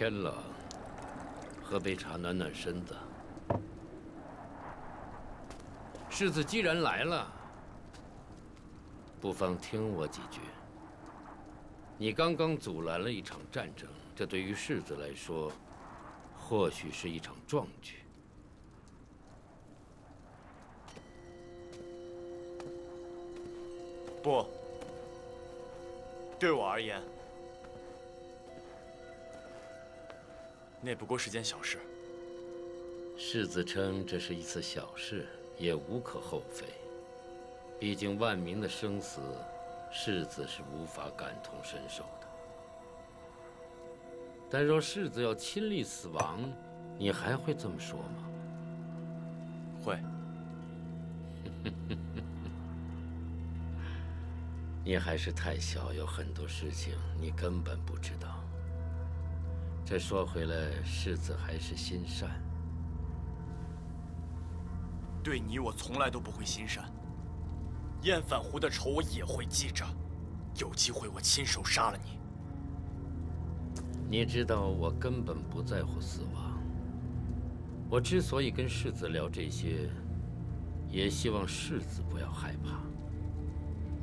天冷，喝杯茶暖暖身子。世子既然来了，不妨听我几句。你刚刚阻拦了一场战争，这对于世子来说，或许是一场壮举。不，对我而言，那不过是件小事。世子称这是一次小事，也无可厚非。毕竟万民的生死，世子是无法感同身受的。但若世子要亲历死亡，你还会这么说吗？会。你还是太小，有很多事情你根本不知道。这说回来，世子还是心善。对你，我从来都不会心善。燕返湖的仇，我也会记着。有机会，我亲手杀了你。你知道，我根本不在乎死亡。我之所以跟世子聊这些，也希望世子不要害怕。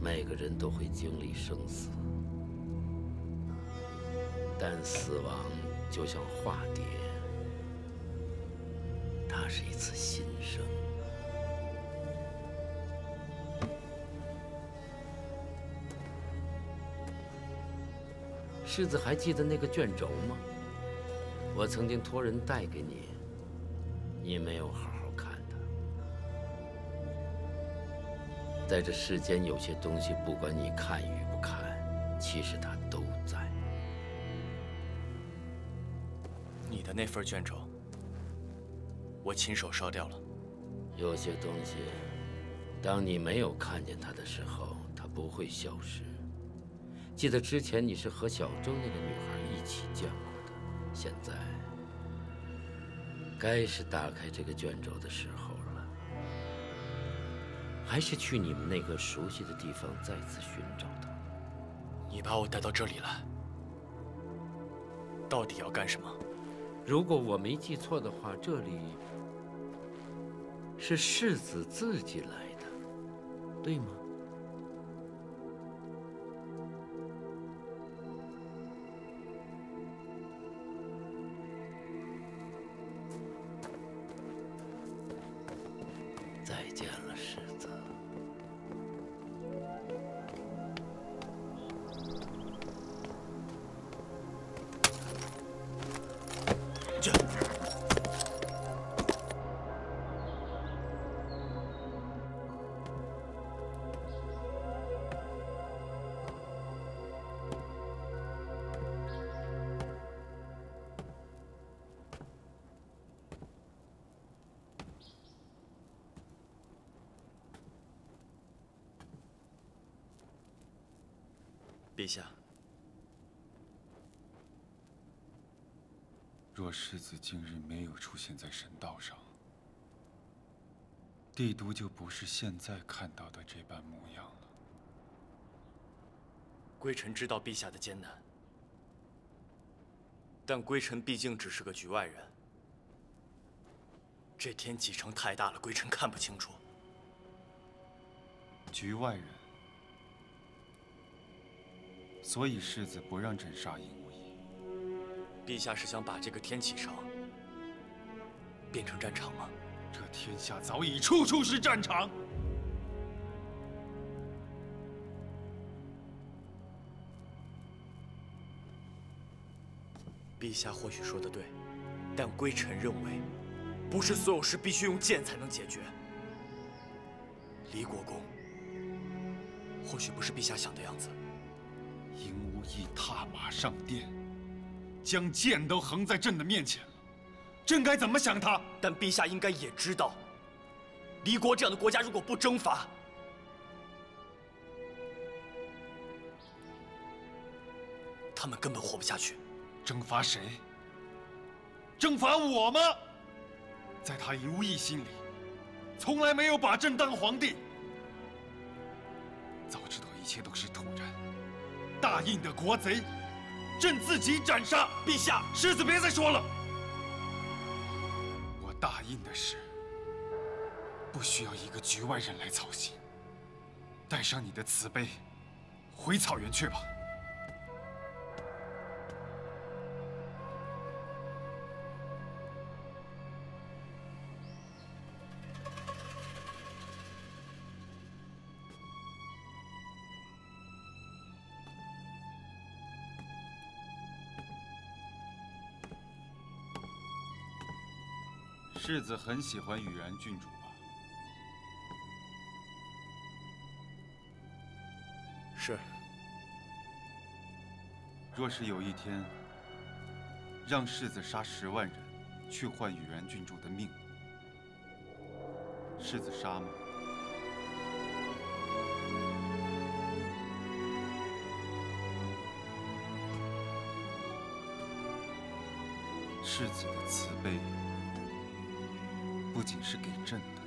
每个人都会经历生死，但死亡就像化蝶，它是一次新生。世子还记得那个卷轴吗？我曾经托人带给你，你没有好好看它。在这世间，有些东西，不管你看与不看，其实它都那份卷轴，我亲手烧掉了。有些东西，当你没有看见它的时候，它不会消失。记得之前你是和小周那个女孩一起见过的，现在该是打开这个卷轴的时候了。还是去你们那个熟悉的地方再次寻找他。你把我带到这里来，到底要干什么？如果我没记错的话，这里是世子自己来的，对吗？世子今日没有出现在神道上，帝都就不是现在看到的这般模样了。归臣知道陛下的艰难，但归臣毕竟只是个局外人。这天启城太大了，归臣看不清楚。局外人。所以世子不让朕杀尹无疑。陛下是想把这个天启城变成战场吗？这天下早已处处是战场。陛下或许说的对，但归臣认为，不是所有事必须用剑才能解决。离国公或许不是陛下想的样子。尹无义踏马上殿，将剑都横在朕的面前了，朕该怎么想他？但陛下应该也知道，离国这样的国家如果不征伐，他们根本活不下去。征伐谁？征伐我吗？在他尹无义心里，从来没有把朕当皇帝。早知道一切都是突然。大印的国贼，朕自己斩杀。陛下，世子别再说了。我答应的事，不需要一个局外人来操心。带上你的慈悲，回草原去吧。世子很喜欢羽然郡主吧？是。若是有一天，让世子杀十万人，去换羽然郡主的命，世子杀吗？世子的慈悲。不仅是给朕的，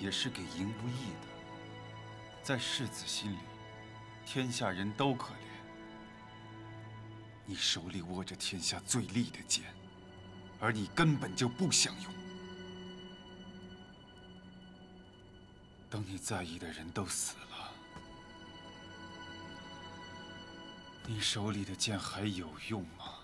也是给赢无义的。在世子心里，天下人都可怜。你手里握着天下最利的剑，而你根本就不想用。等你在意的人都死了，你手里的剑还有用吗？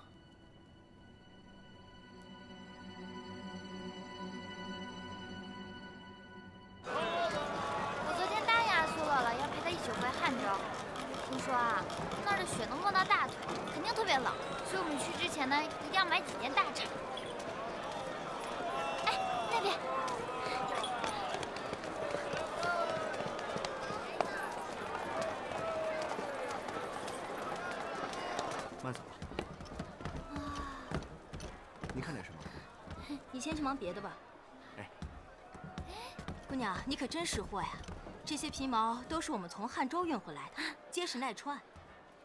识货呀！这些皮毛都是我们从汉州运回来的，结实耐穿，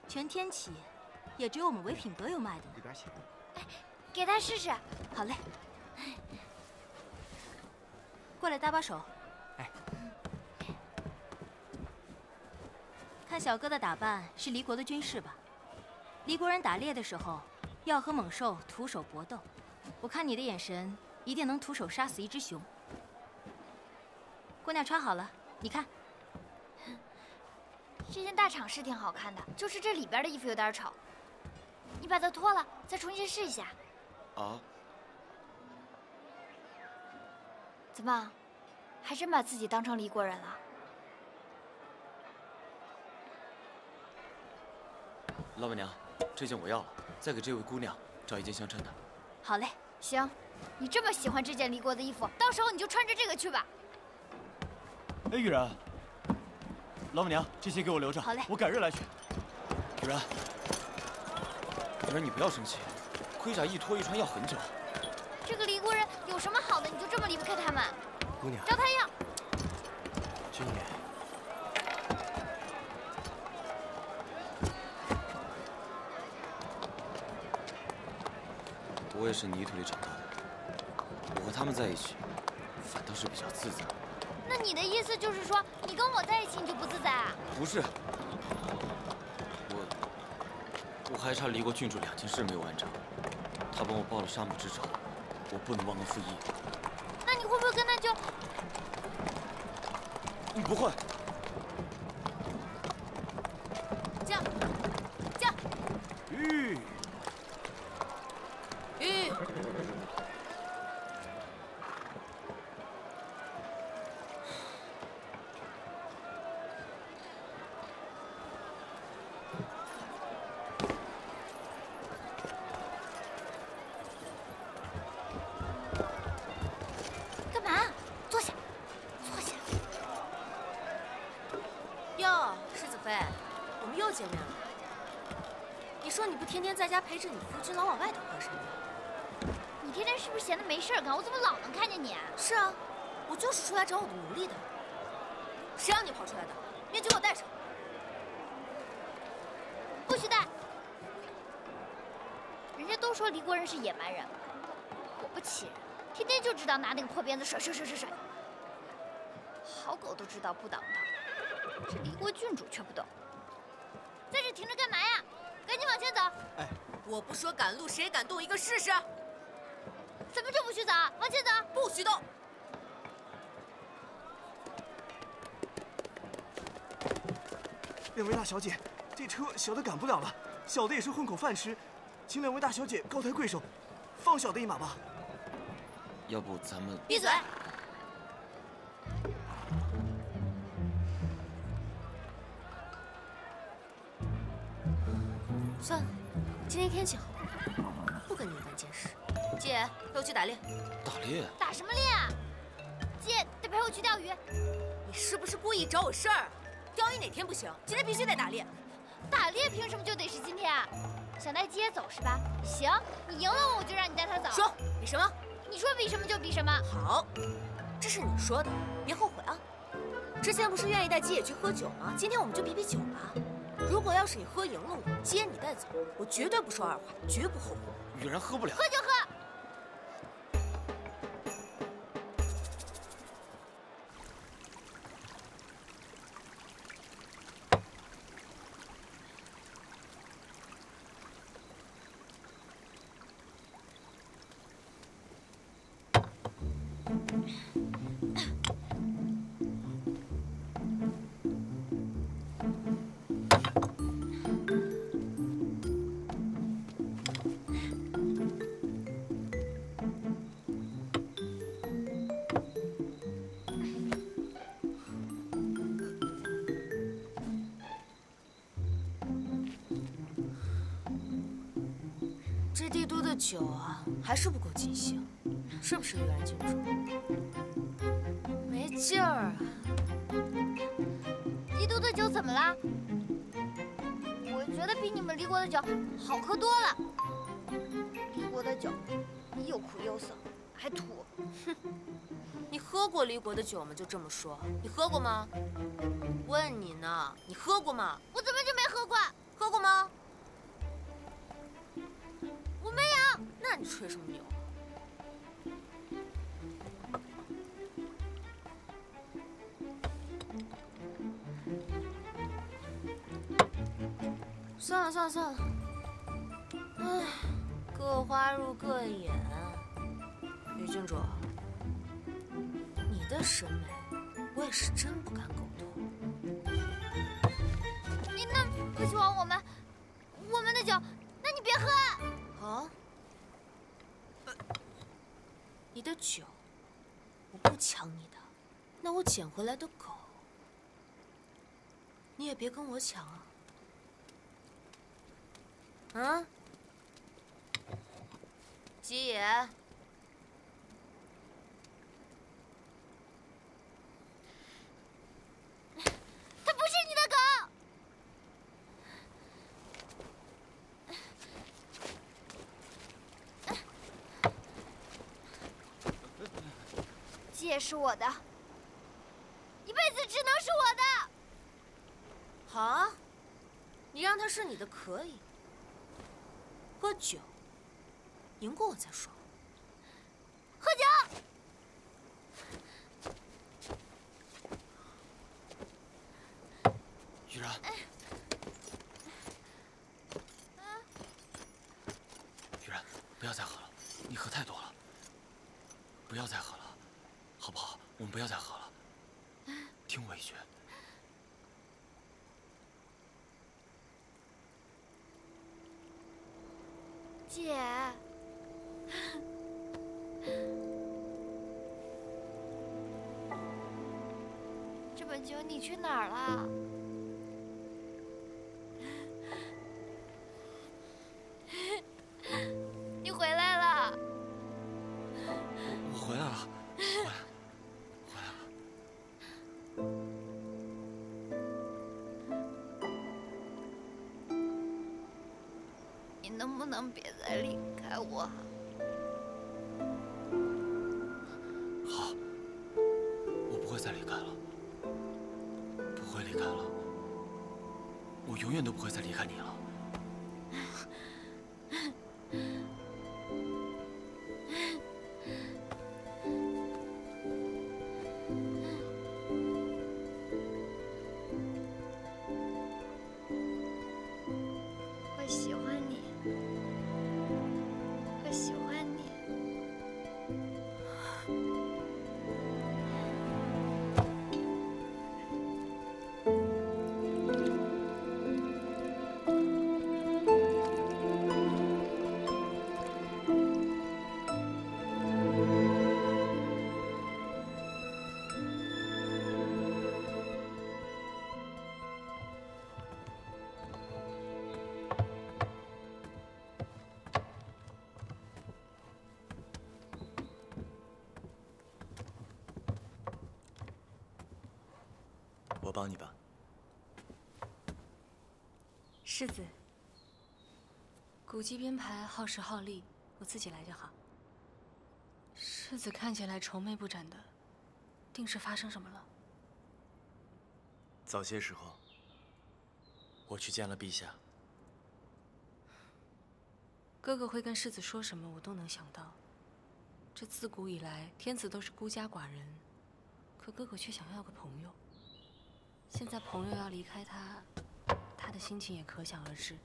全天齐，也只有我们唯品阁有卖的。一边请。哎，给他试试。好嘞。过来搭把手。哎。看小哥的打扮，是离国的军士吧？离国人打猎的时候，要和猛兽徒手搏斗。我看你的眼神，一定能徒手杀死一只熊。姑娘穿好了。你看，这件大氅是挺好看的，就是这里边的衣服有点丑。你把它脱了，再重新试一下。啊？怎么，还真把自己当成离国人了？老板娘，这件我要了，再给这位姑娘找一件相称的。好嘞，行。你这么喜欢这件离国的衣服，到时候你就穿着这个去吧。哎，玉然，老板娘，这些给我留着。好嘞，我改日来取。玉然，玉然，你不要生气，盔甲一脱一穿要很久。这个离国人有什么好的？你就这么离不开他们？姑娘，找他要。君爷，我也是泥土里长大的，我和他们在一起，反倒是比较自在。那你的意思就是说，你跟我在一起你就不自在啊？不是，我我还差离国郡主两件事没有完成。他帮我报了杀母之仇，我不能忘恩负义。那你会不会跟他就？不会。天天在家陪着你夫君，老往外头跑什么？你天天是不是闲的没事干？我怎么老能看见你？啊是啊，我就是出来找我的奴隶的。谁让你跑出来的？面具给我戴上。不许戴！人家都说离国人是野蛮人，果不其然，天天就知道拿那个破鞭子甩甩甩甩甩。好狗都知道不挡道，这离国郡主却不懂。我不说赶路，谁敢动一个试试？怎么就不许走？往前走，不许动！两位大小姐，这车小的赶不了了，小的也是混口饭吃，请两位大小姐高抬贵手，放小的一马吧。要不咱们闭嘴！天天气好，不跟你一般见识。姐，陪我去打猎。打猎？打什么猎啊？姐，得陪我去钓鱼。你是不是故意找我事儿？钓鱼哪天不行？今天必须得打猎。打猎凭什么就得是今天啊？想带姐走是吧？行，你赢了我，我就让你带她走。说，比什么？你说比什么就比什么。好，这是你说的，别后悔啊。之前不是愿意带姬野去喝酒吗？今天我们就比比酒吧。如果要是你喝赢了我，接你带走，我绝对不说二话，绝不后悔。女人喝不了。喝就喝。酒啊，还是不够尽兴，是不是玉兰郡主？没劲儿啊！帝都的酒怎么了？我觉得比你们离国的酒好喝多了。离国的酒又苦又涩，还土。哼，你喝过离国的酒吗？就这么说，你喝过吗？问你呢，你喝过吗？我怎么吹什么牛？算了算了算了，唉，各花入各眼。女郡主，你的审美我也是真不敢苟同。你那么不喜欢我们，我们的酒，那你别喝。好，你的酒我不抢你的，那我捡回来的狗，你也别跟我抢啊。嗯，吉野，它不是你的狗。姐是我的，一辈子只能是我的。好啊，你让他是你的可以。喝酒，赢过我再说。喝酒。雨然，雨然，不要再喝了，你喝太多了。不要再喝了，好不好？我们不要再喝了，听我一句。姐，这本酒你去哪儿了？你回来了。我回来了，回来，回来了。你能不能别远都不会再离开你了。我帮你吧。世子，古籍编排耗时耗力，我自己来就好。世子看起来愁眉不展的，定是发生什么了？早些时候，我去见了陛下。哥哥会跟世子说什么，我都能想到。这自古以来，天子都是孤家寡人，可哥哥却想要个朋友。现在朋友要离开他，他的心情也可想而知。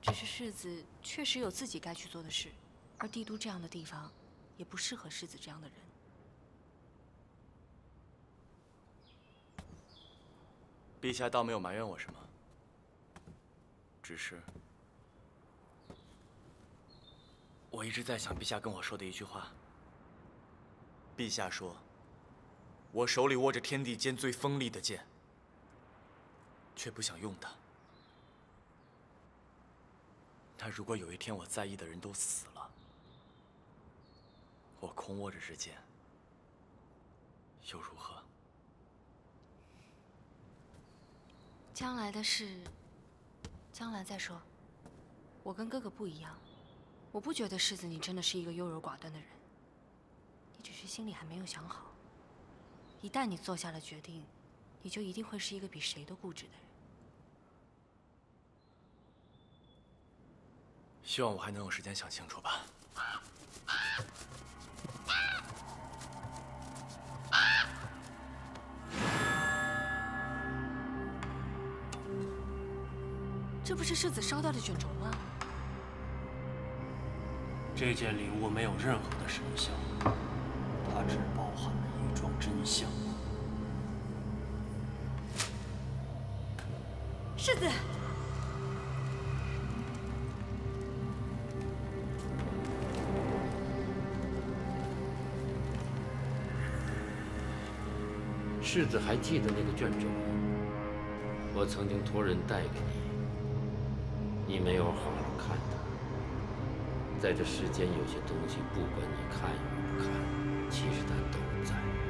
只是世子确实有自己该去做的事，而帝都这样的地方，也不适合世子这样的人。陛下倒没有埋怨我什么，只是我一直在想陛下跟我说的一句话。陛下说。我手里握着天地间最锋利的剑，却不想用它。但如果有一天我在意的人都死了，我空握着这剑，又如何？将来的事，将来再说。我跟哥哥不一样，我不觉得世子你真的是一个优柔寡断的人，你只是心里还没有想好。一旦你做下了决定，你就一定会是一个比谁都固执的人。希望我还能有时间想清楚吧。这不是世子烧掉的卷轴吗？这件礼物没有任何的神效，它只包含了。装真相。世子，世子还记得那个卷轴吗？我曾经托人带给你，你没有好好看它。在这世间，有些东西，不管你看与不看，其实他都在。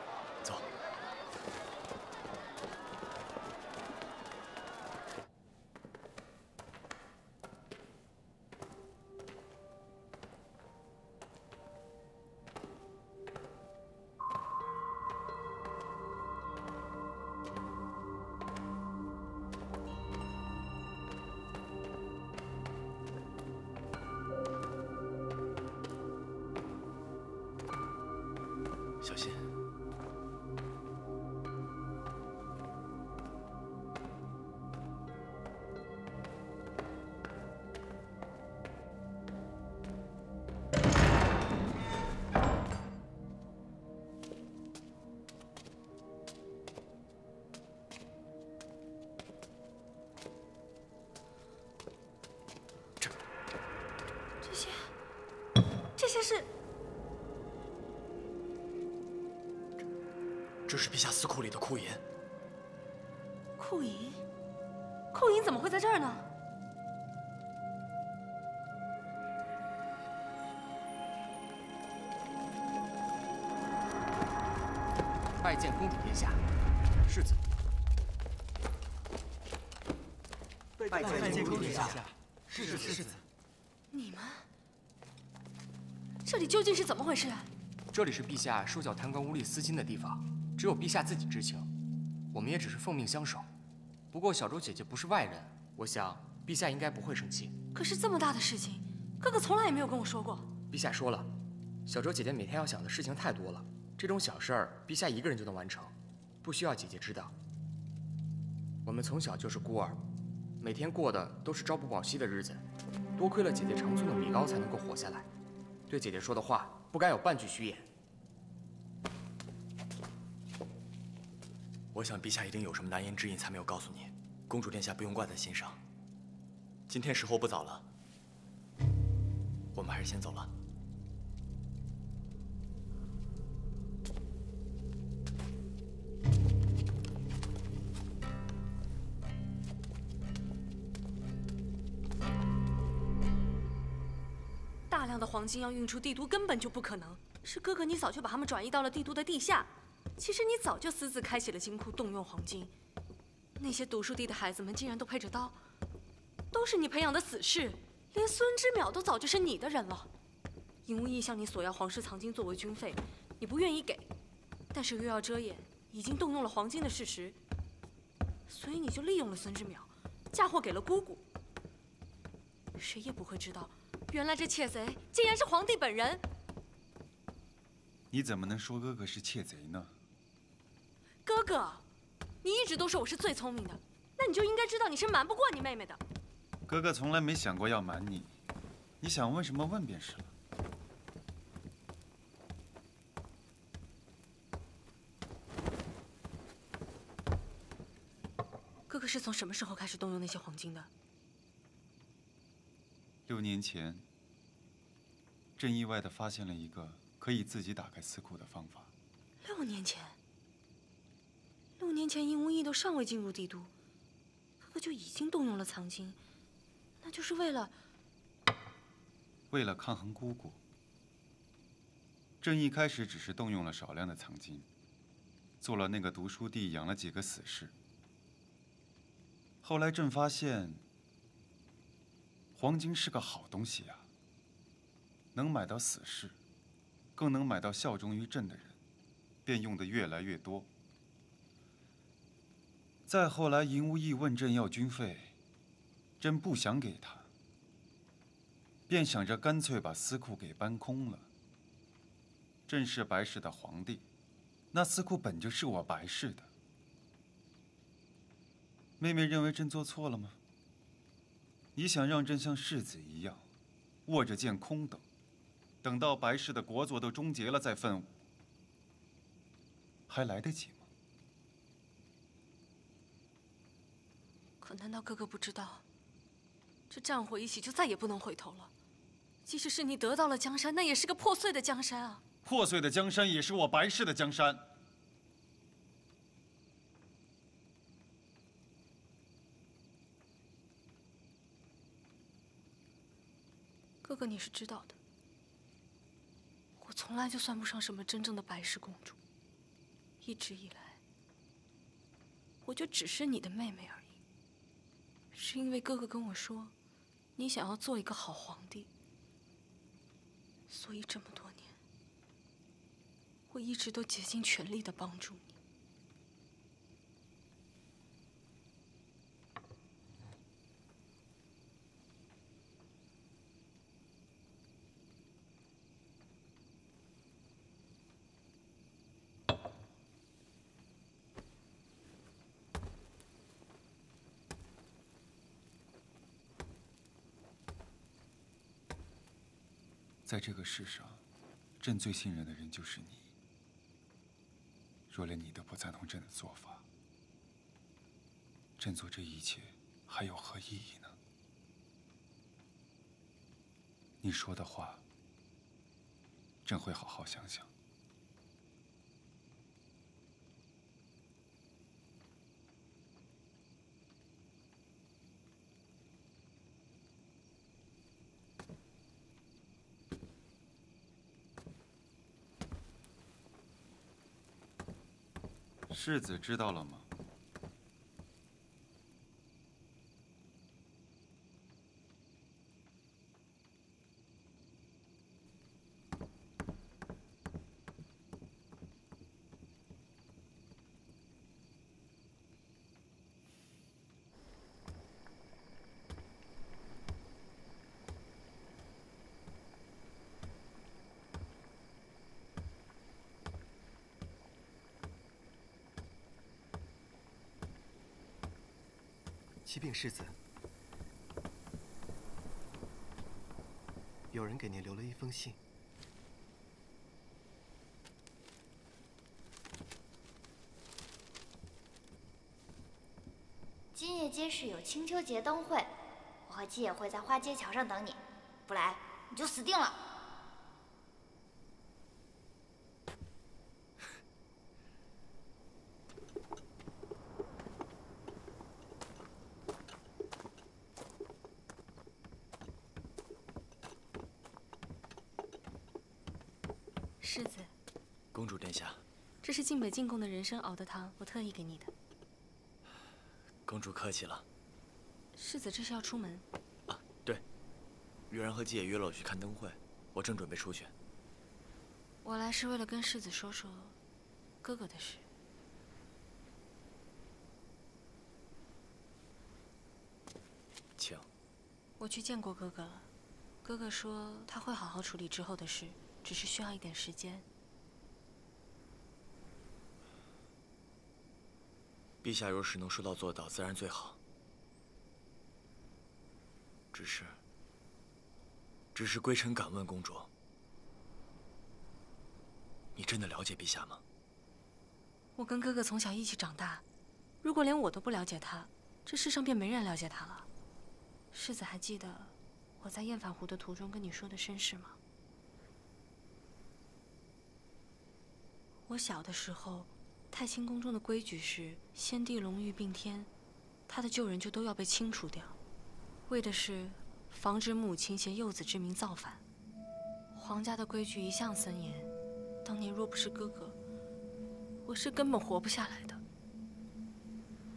这是陛下私库里的库银，库银，库银怎么会在这儿呢？拜见公主殿下，世子。拜见公主殿下，世子世子。你们，这里究竟是怎么回事？这里是陛下收缴贪官污吏私金的地方，只有陛下自己知情。我们也只是奉命相守。不过小周姐姐不是外人，我想陛下应该不会生气。可是这么大的事情，哥哥从来也没有跟我说过。陛下说了，小周姐姐每天要想的事情太多了，这种小事儿陛下一个人就能完成，不需要姐姐知道。我们从小就是孤儿，每天过的都是朝不保夕的日子，多亏了姐姐长送的米糕才能够活下来。对姐姐说的话，不敢有半句虚言。我想陛下一定有什么难言之隐，才没有告诉你。公主殿下不用挂在心上。今天时候不早了，我们还是先走了。大量的黄金要运出帝都根本就不可能，是哥哥你早就把他们转移到了帝都的地下。其实你早就私自开启了金库，动用黄金。那些读书地的孩子们竟然都配着刀，都是你培养的死士，连孙之淼都早就是你的人了。尹无义向你索要皇室藏金作为军费，你不愿意给，但是又要遮掩已经动用了黄金的事实，所以你就利用了孙之淼，嫁祸给了姑姑。谁也不会知道，原来这窃贼竟然是皇帝本人。你怎么能说哥哥是窃贼呢？哥哥，你一直都说我是最聪明的，那你就应该知道你是瞒不过你妹妹的。哥哥从来没想过要瞒你，你想问什么问便是了。哥哥是从什么时候开始动用那些黄金的？六年前，朕意外的发现了一个可以自己打开司库的方法。六年前，六年前殷无义都尚未进入帝都，哥哥就已经动用了藏金，那就是为了为了抗衡姑姑，朕一开始只是动用了少量的藏金，做了那个读书地，养了几个死士。后来朕发现，黄金是个好东西呀，能买到死士，更能买到效忠于朕的人，便用的越来越多。再后来，尹无义问朕要军费，朕不想给他，便想着干脆把司库给搬空了。朕是白氏的皇帝，那司库本就是我白氏的。妹妹认为朕做错了吗？你想让朕像世子一样，握着剑空等，等到白氏的国祚都终结了再奋武，还来得及吗？可难道哥哥不知道，这战火一起就再也不能回头了？即使是你得到了江山，那也是个破碎的江山啊！破碎的江山也是我白氏的江山。哥哥，你是知道的，我从来就算不上什么真正的白氏公主。一直以来，我就只是你的妹妹而已。是因为哥哥跟我说，你想要做一个好皇帝，所以这么多年，我一直都竭尽全力的帮助你。这个世上，朕最信任的人就是你。若连你都不赞同朕的做法，朕做这一切还有何意义呢？你说的话，朕会好好想想。世子知道了吗？启禀世子，有人给您留了一封信。今夜街市有青丘节灯会，我和姬野会在花街桥上等你，不来你就死定了。世子，公主殿下，这是晋北进贡的人参熬的汤，我特意给你的。公主客气了。世子这是要出门？啊，对，玉然和姬也约了我去看灯会，我正准备出去。我来是为了跟世子说说哥哥的事。请。我去见过哥哥了，哥哥说他会好好处理之后的事。只是需要一点时间。陛下若是能说到做到，自然最好。只是，只是归臣敢问公主：你真的了解陛下吗？我跟哥哥从小一起长大，如果连我都不了解他，这世上便没人了解他了。世子还记得我在雁返湖的途中跟你说的身世吗？我小的时候，太清宫中的规矩是先帝龙御并天，他的旧人就都要被清除掉，为的是防止母亲携幼子之名造反。皇家的规矩一向森严，当年若不是哥哥，我是根本活不下来的。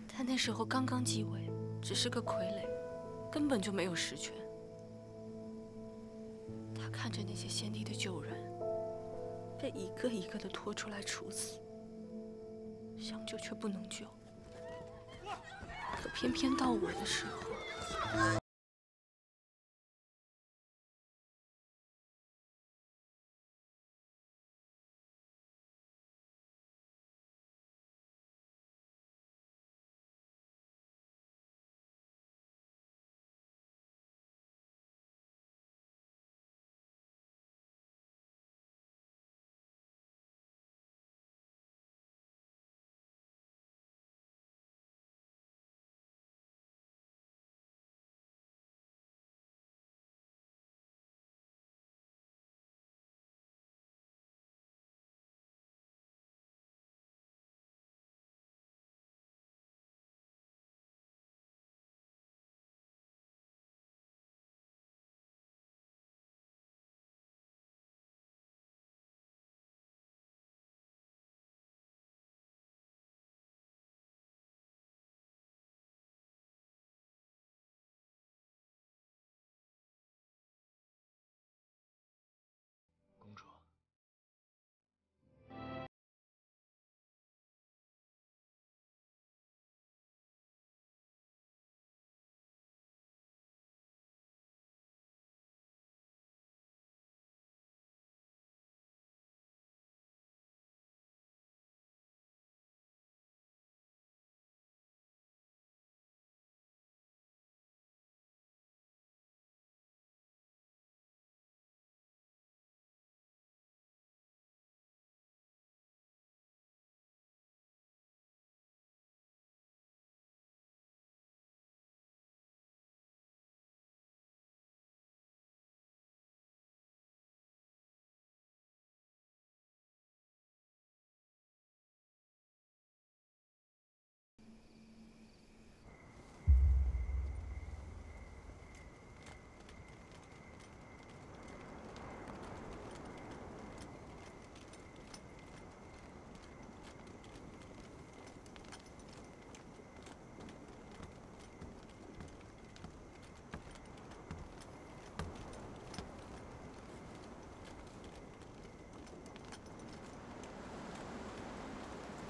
他那时候刚刚继位，只是个傀儡，根本就没有实权。他看着那些先帝的旧人。被一个一个的拖出来处死，想救却不能救，可偏偏到我的时候。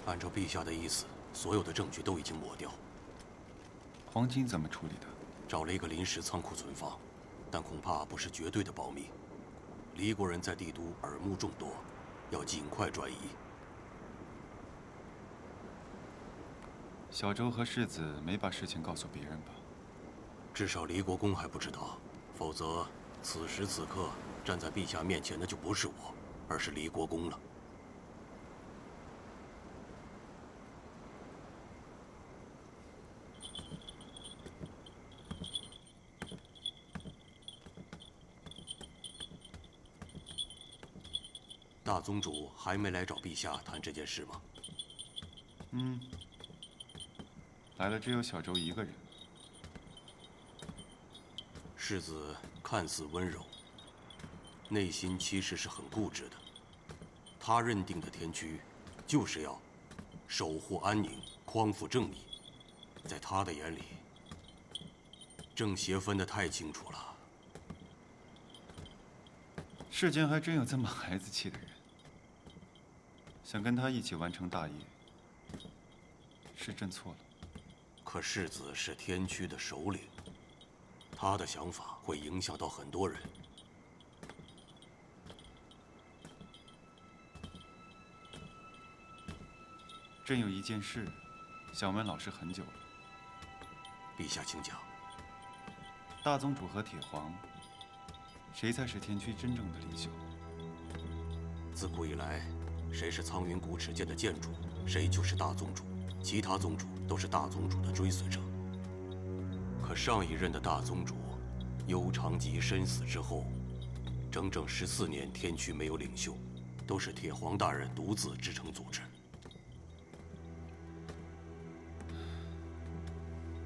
按照陛下的意思，所有的证据都已经抹掉。黄金怎么处理的？找了一个临时仓库存放，但恐怕不是绝对的保密。黎国人在帝都耳目众多，要尽快转移。小周和世子没把事情告诉别人吧？至少黎国公还不知道，否则此时此刻站在陛下面前的就不是我，而是黎国公了。宗主还没来找陛下谈这件事吗？嗯，来了只有小周一个人。世子看似温柔，内心其实是很固执的。他认定的天驱，就是要守护安宁、匡扶正义。在他的眼里，正邪分得太清楚了。世间还真有这么孩子气的人。想跟他一起完成大业，是朕错了。可世子是天驱的首领，他的想法会影响到很多人。朕有一件事，想问老师很久了。陛下，请讲。大宗主和铁皇，谁才是天驱真正的领袖？自古以来。谁是苍云古齿剑的剑主，谁就是大宗主，其他宗主都是大宗主的追随者。可上一任的大宗主幽长吉身死之后，整整十四年天驱没有领袖，都是铁皇大人独自支撑组织。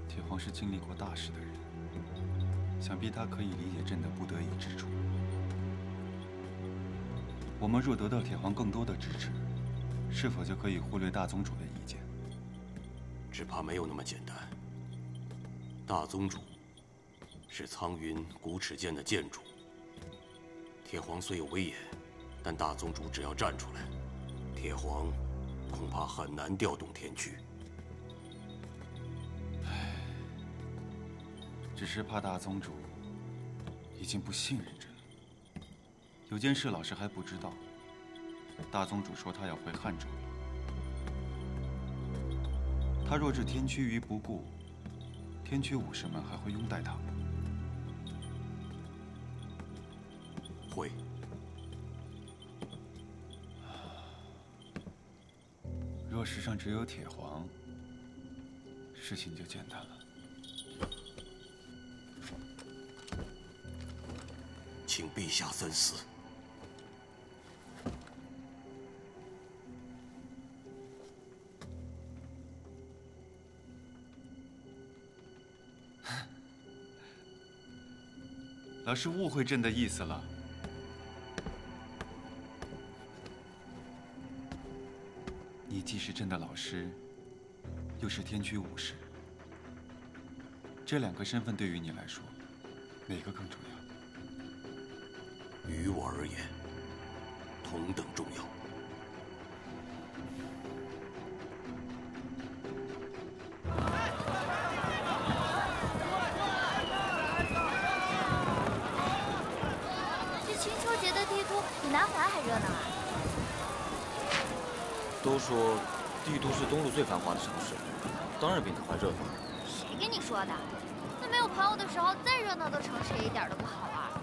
铁皇是经历过大事的人，想必他可以理解朕的不得已之处。我们若得到铁皇更多的支持，是否就可以忽略大宗主的意见？只怕没有那么简单。大宗主是苍云古齿剑的剑主，铁皇虽有威严，但大宗主只要站出来，铁皇恐怕很难调动天驱。唉，只是怕大宗主已经不信任朕。有件事老师还不知道。大宗主说他要回汉州了。他若置天驱于不顾，天驱武士们还会拥戴他吗？会。若世上只有铁皇，事情就简单了。请陛下三思。老师误会朕的意思了。你既是朕的老师，又是天驱武士，这两个身份对于你来说，哪个更重要？于我而言，同等重要。都说帝都是东路最繁华的城市，当然比南华热闹。谁跟你说的？在没有朋友的时候，再热闹的城市也一点都不好玩。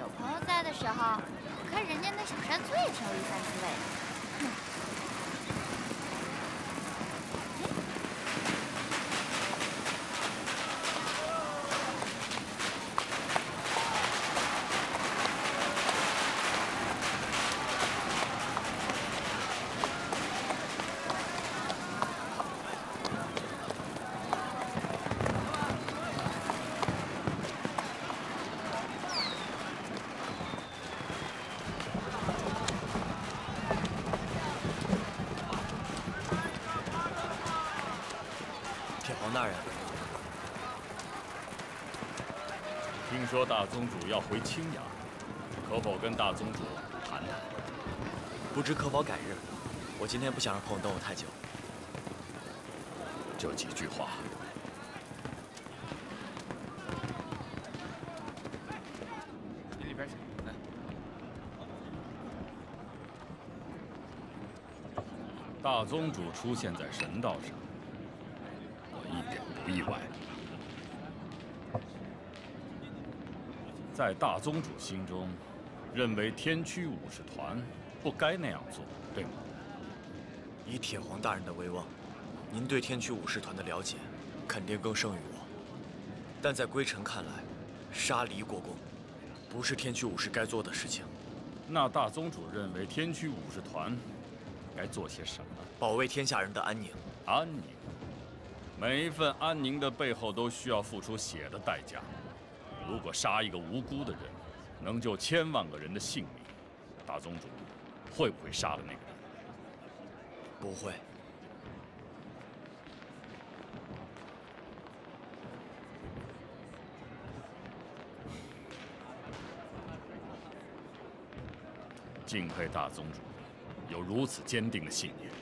有朋友在的时候，我看人家那小山村也挺有一番滋味的。哼。说大宗主要回青阳，可否跟大宗主谈谈？不知可否改日？我今天不想让朋友等我太久。就几句话。你里边请。来。大宗主出现在神道上，我一点不意外。在大宗主心中，认为天驱武士团不该那样做，对吗？以铁皇大人的威望，您对天驱武士团的了解，肯定更胜于我。但在归尘看来，杀离国公，不是天驱武士该做的事情。那大宗主认为天驱武士团该做些什么？保卫天下人的安宁。安宁。每一份安宁的背后都需要付出血的代价。如果杀一个无辜的人，能救千万个人的性命，大宗主会不会杀了那个人？不会。敬佩大宗主有如此坚定的信念。